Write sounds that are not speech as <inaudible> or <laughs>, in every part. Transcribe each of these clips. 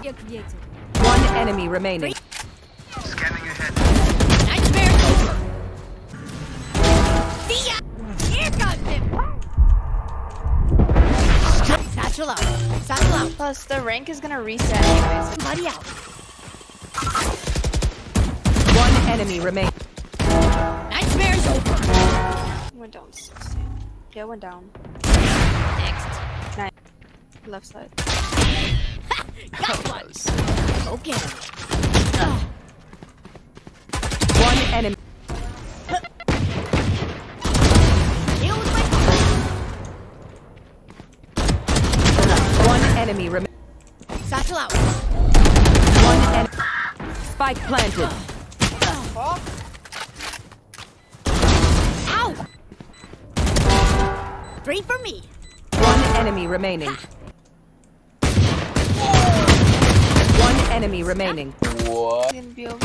Barrier created. One enemy remaining. Scanning ahead. Nightmare's over. See ya. Here comes him. Satchel out. Satchel out. Plus, the rank is gonna reset anyways. Buddy out. One enemy remaining. Nightmare's over. Went down 16. Yeah, went down. Next. Left side. <laughs> enemy remaining. Satchel out. One en- Spike planted. Ow. Three for me. One enemy remaining. One enemy remaining. What? Gonna be over.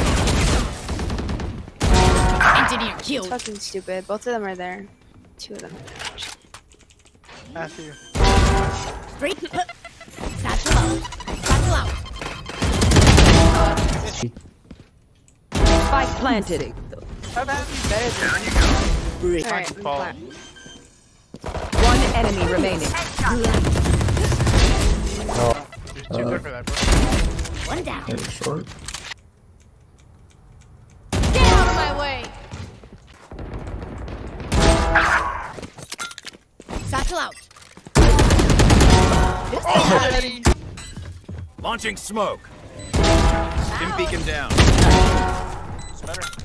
Engineer killed. Fucking stupid. Both of them are there. Two of them. Matthew. Three. <laughs> Spike planted. Down you go. Alright, Fall. flat. One enemy remaining. You're too good for that. One down. Hey, short. Get out of my way. Satchel out. Launching smoke. Stim beacon down. It's better.